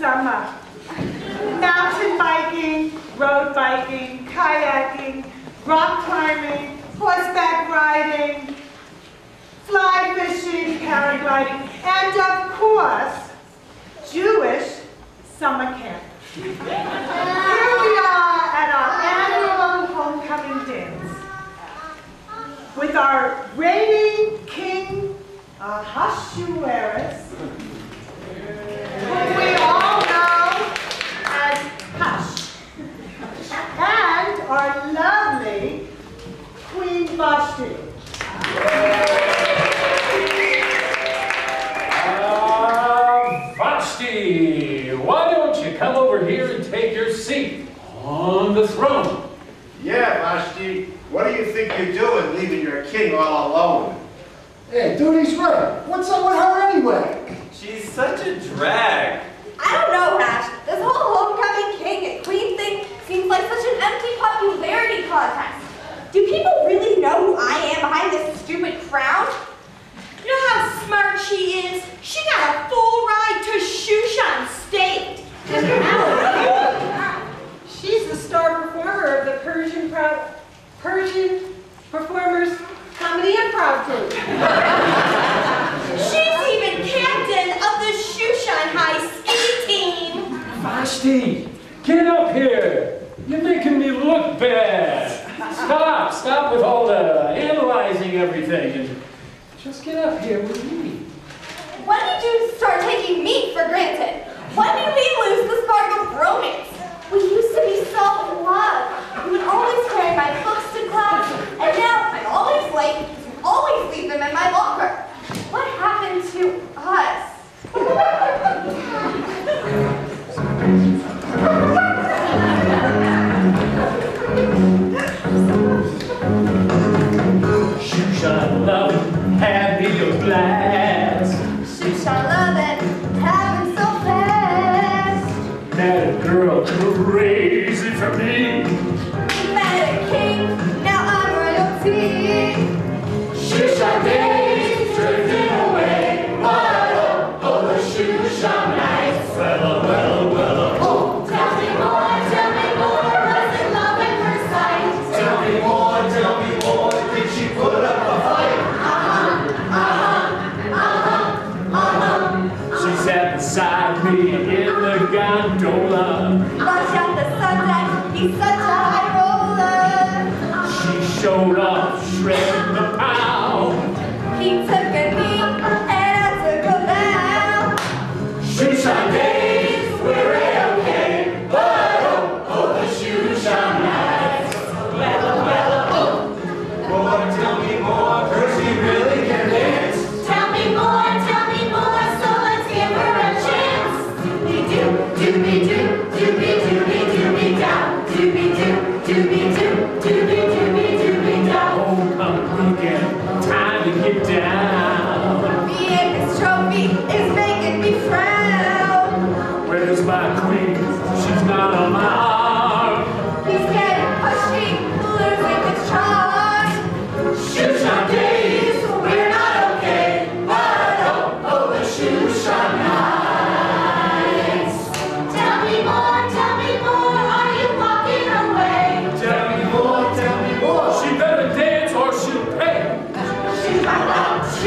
summer. Mountain biking, road biking, kayaking, rock climbing, horseback riding, fly fishing, paragliding, and of course, Jewish summer camp. Here we are at our annual homecoming dance with our reigning king, Ahasuerus, whom we our lovely Queen Vashti. Uh, Vashti, why don't you come over here and take your seat on the throne? Yeah, Vashti, what do you think you're doing leaving your king all alone? Hey, duty's right. What's up with her anyway? She's such a drag. I don't know, Rash. This whole homecoming king and queen thing seems like such an empty popularity contest. Do people really know who I am behind this stupid crown? You know how smart she is? She got a full ride to Shushan State. She's the star performer of the Persian Pro Persian Performers Comedy Improv Group. She's even captain of the Shushan High Ski Team. Vashti, Get up here! You're making me look bad! Stop! Stop with all the analyzing everything and just get up here with me. When did you start taking me for granted? When did we lose the spark of romance? We used to be so in love. We would always carry my books to class, and now rough shred power.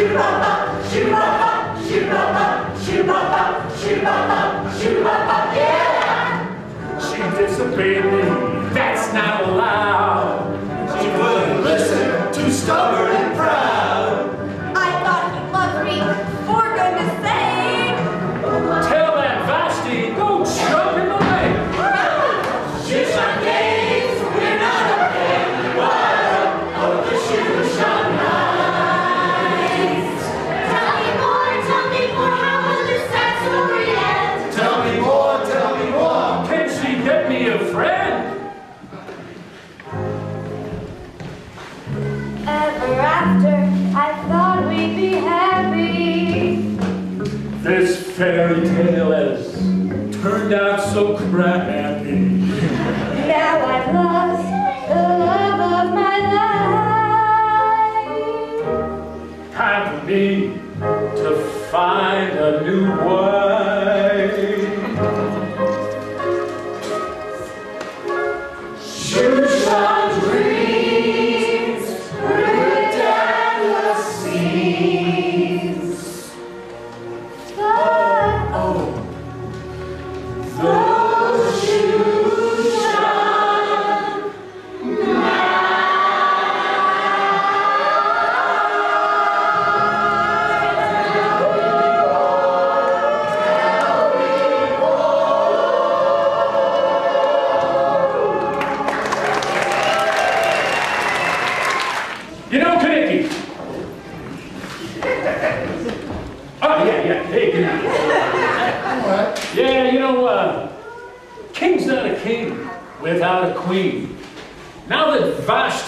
She disappeared. so.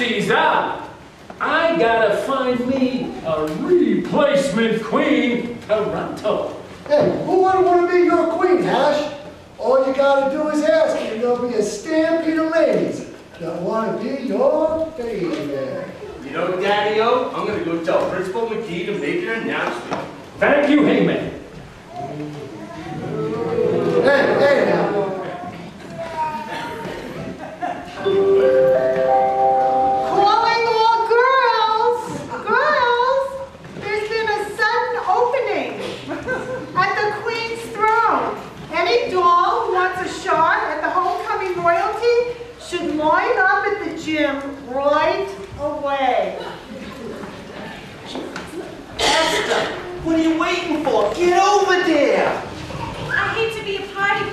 out. I gotta find me a replacement queen, Toronto. Hey, who wouldn't want to be your queen, Hash? All you gotta do is ask, and there'll be a stampede of ladies that want to be your baby. You know, Daddy-O, I'm gonna go tell Principal McGee to make an announcement. Thank you, Haman. Hey, hey now. wind up at the gym right away. Esther, what are you waiting for? Get over there! I hate to be a party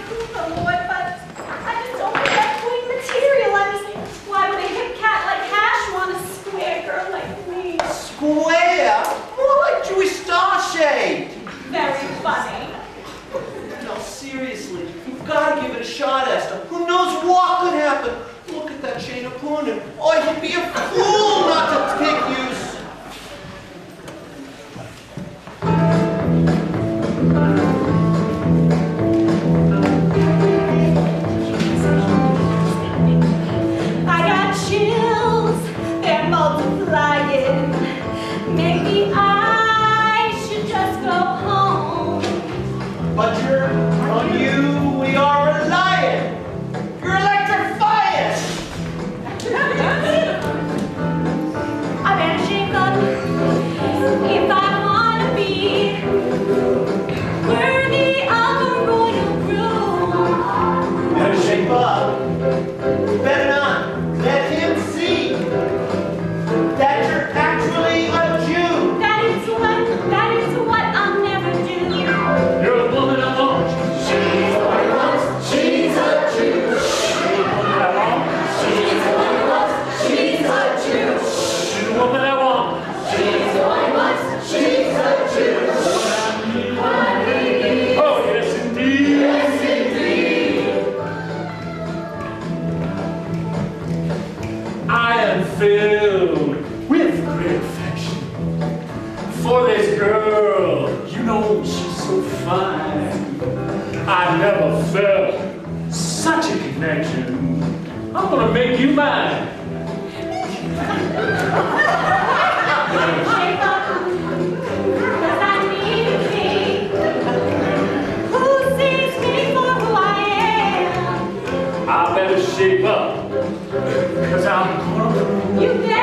I better shape up, cause I'm You better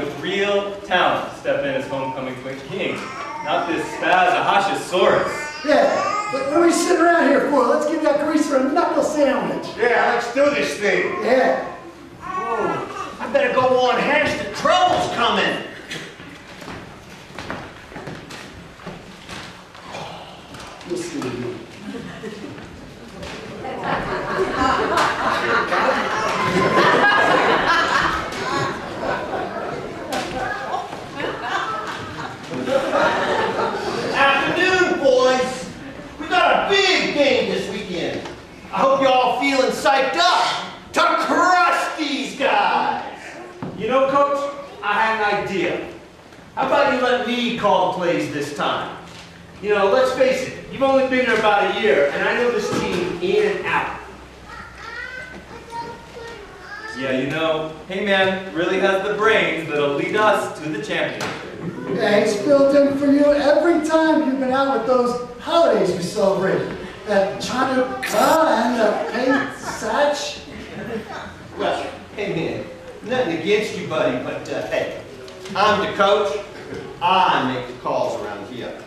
with real talent to step in as homecoming king. Not this spaz Ahashosaurus. Yeah, but what are we sitting around here for? Let's give that greaser a knuckle sandwich. Yeah, let's do this thing. Yeah. I better go on hash, the trouble's coming. We'll see. Afternoon, boys. We got a big game this weekend. I hope y'all feeling psyched up to crush these guys. You know, Coach, I had an idea. How about you let me call the plays this time? You know, let's face it, you've only been here about a year, and I know this team in and out. Yeah, you know, Haman really has the brains that'll lead us to the championship. Yeah, he's filled in for you every time you've been out with those holidays we celebrate. That Chanukah and the paint satch. Well, Haman, nothing against you, buddy, but uh, hey, I'm the coach. I make the calls around here.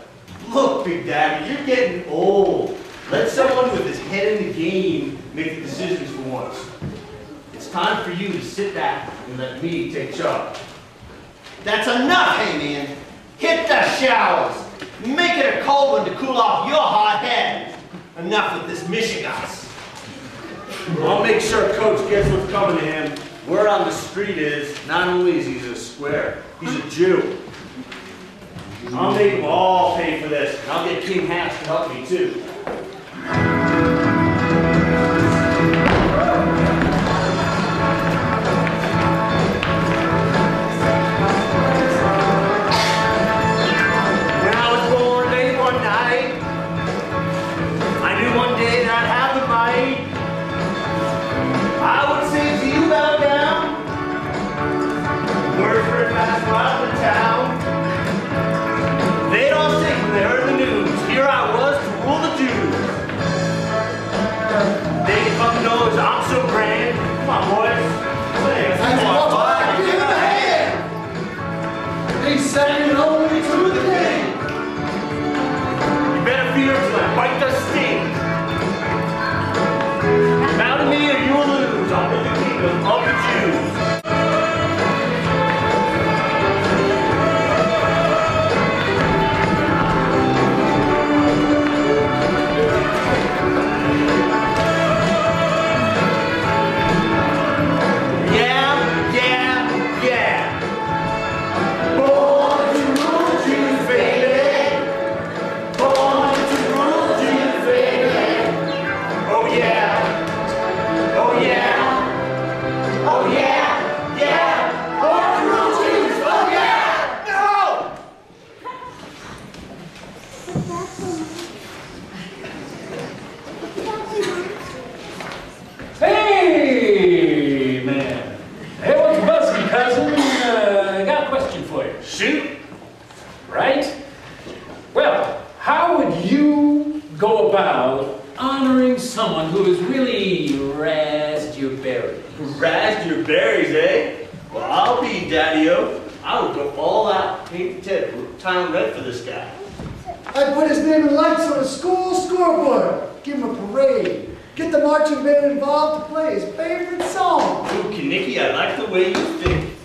Look, Big Daddy, you're getting old. Let someone with his head in the game make the decisions for once. It's time for you to sit back and let me take charge. That's enough, Haman. Hit the showers. Make it a cold one to cool off your hot head. Enough with this mishegas. I'll make sure Coach gets what's coming to him. Word on the street is, not only is he a square, he's a Jew. I'll make them all pay for this, and I'll get King Hatch to help me too.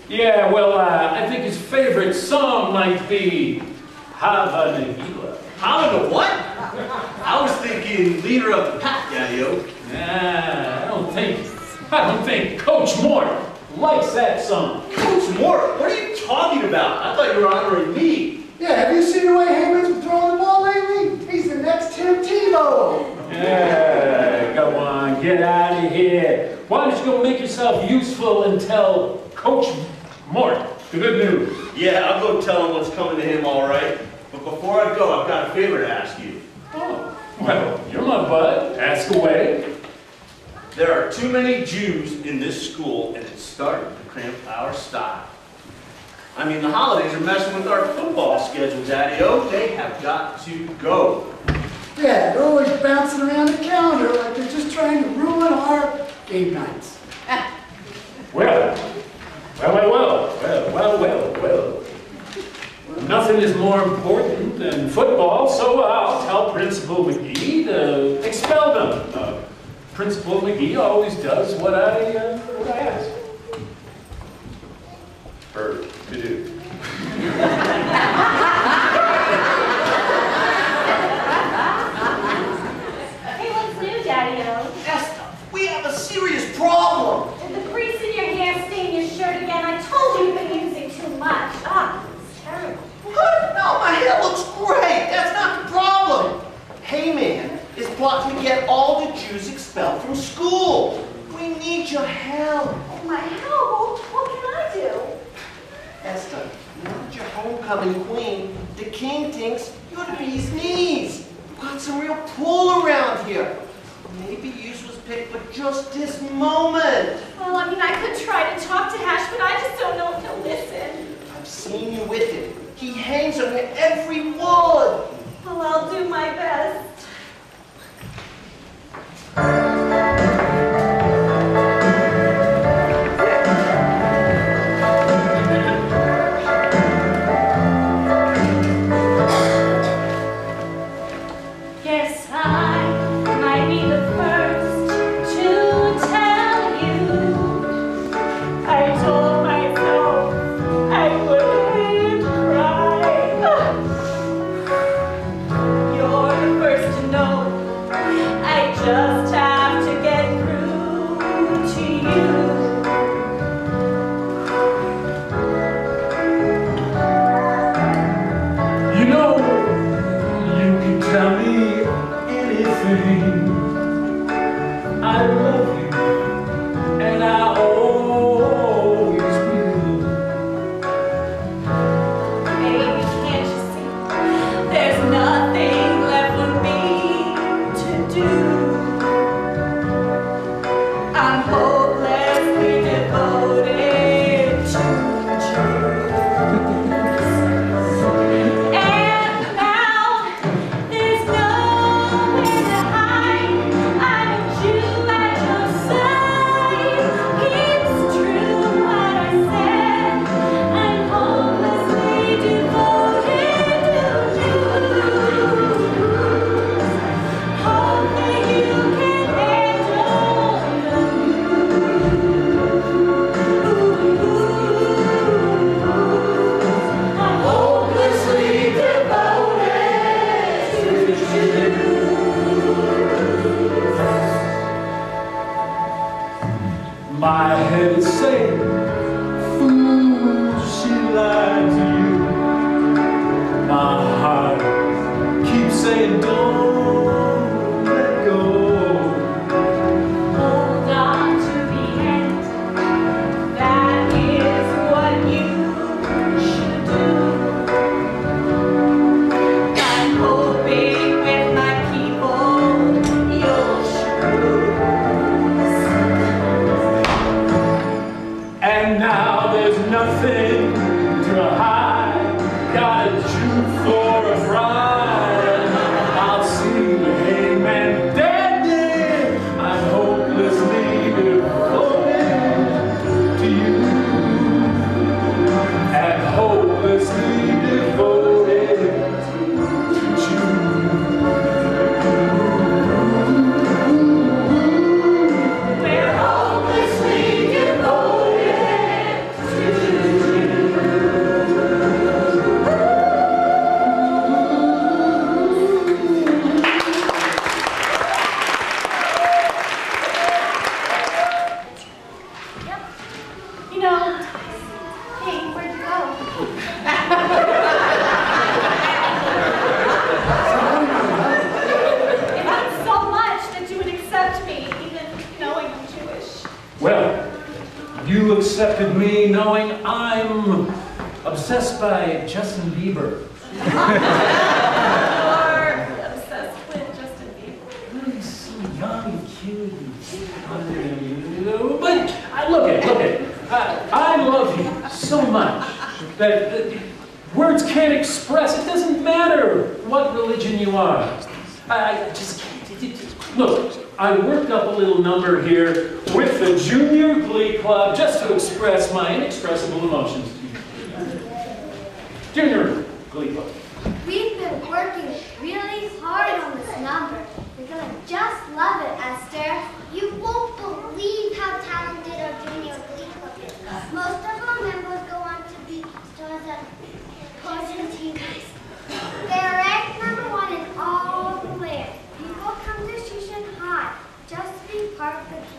Yeah, well, uh, I think his favorite song might be Hava Nagila. How the what? I was thinking leader of the pack, Daddy-O. Nah, I don't think, I don't think Coach Mort likes that song. Coach Mort, what are you talking about? I thought you were honoring me. Yeah, have you seen the way Haman's been throwing the ball lately? He's the next Tim Tebow. Yeah, go on, get out of here. Why don't you go make yourself useful and tell Coach Mort the good news? Yeah, I'll go tell him what's coming to him, all right. But before I go, I've got a favor to ask you. Oh, well, you're my bud. Ask away. There are too many Jews in this school, and it's starting to cramp our style. I mean, the holidays are messing with our football schedule, Daddy-O. Oh, they have got to go. Yeah, they're always bouncing around the calendar like they're just trying to ruin our game nights. Well, well, well, well, well, well. Nothing is more important than football, so I'll tell Principal McGee to expel them. Uh, Principal McGee always does what I, uh, what I ask. Her to do. Hey, what's new, Daddy-O? Esther, we have a serious problem. Did the crease in your hair stain your shirt again? I told you you've been using too much. Ah, it's terrible. What? No, my hair looks great. That's not the problem. Haman is plotting to get all the Jews expelled from school. We need your help. Oh, my help? What can I do? Esther, now that you're homecoming queen, the king thinks you're the bee's knees. You've got some real pull around here. Maybe use was picked for just this moment. Well, I mean, I could try to talk to Hash, but I attempts to express my inexpressible emotions to you. Junior Glee Club. We've been working really hard on this number. We're going to just love it, Esther. You won't believe how talented our Junior Glee Club is. Most of our members go on to be stars at Poison Team Guys. They're ranked number one in all the land. People come to Shushan High just to be part of the team.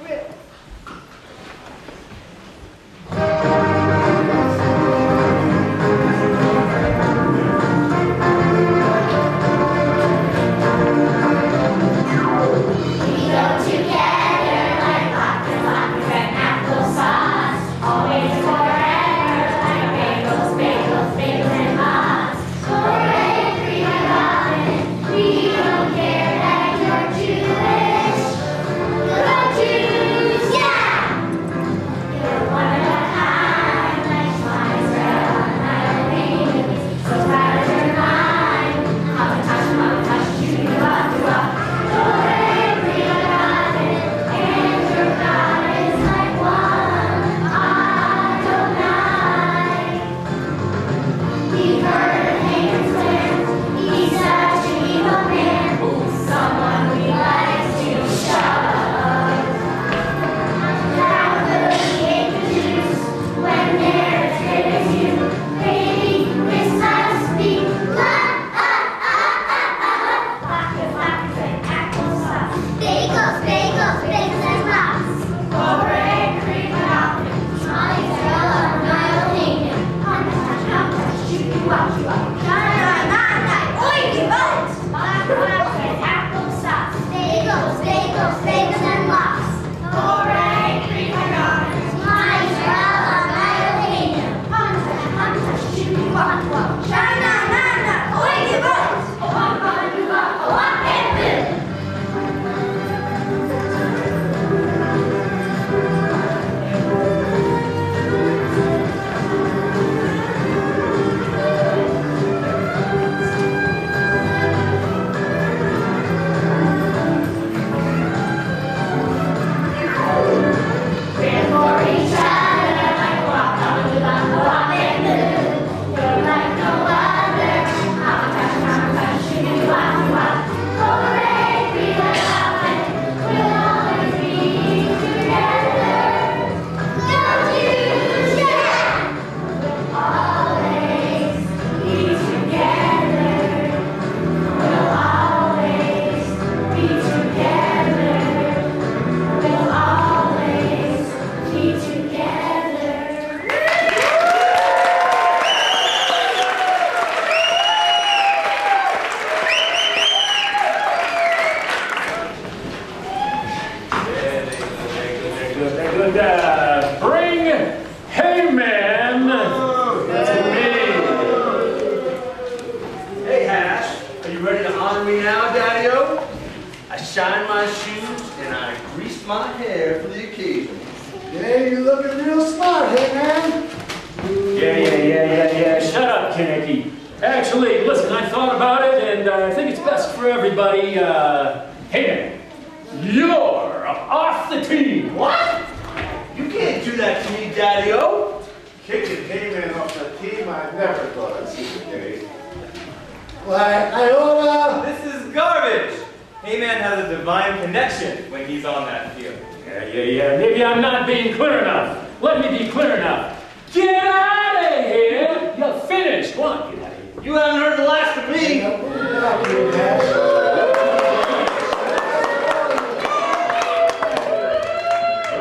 being clear enough. Let me be clear enough. Get out of here! You're finished. Come on, get out of here. You haven't heard the last of me.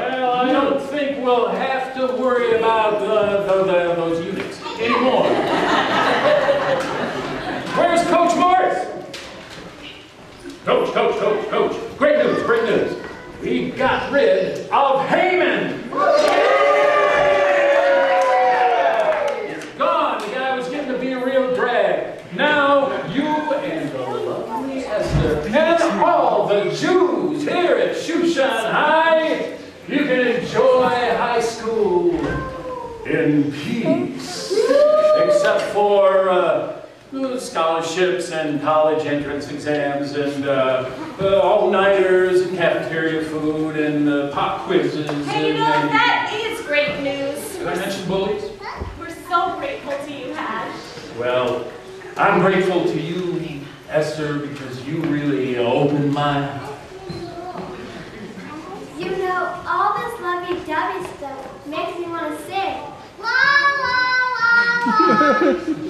Well, I don't think we'll have to worry about the, the, the, those units anymore. Where's Coach Morris? Coach, coach, coach, coach. Great news, great news we got rid of Haman. Gone. The guy was getting to be a real drag. Now you and Esther and all the Jews here at Shushan High, you can enjoy high school in peace. Except for... Uh, scholarships and college entrance exams and uh, uh, all-nighters and cafeteria food and uh, pop quizzes. Hey, you know, and- that is great news. Did I mention bullies? We're so grateful to you, Hash. Well, I'm grateful to you, Esther, because you really opened my eyes. You know, all this lovey-dovey stuff makes me want to sing. La la la la.